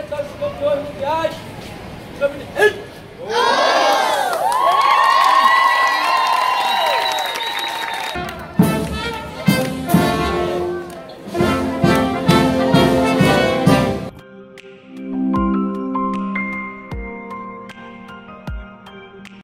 direito aos campeões mundiais.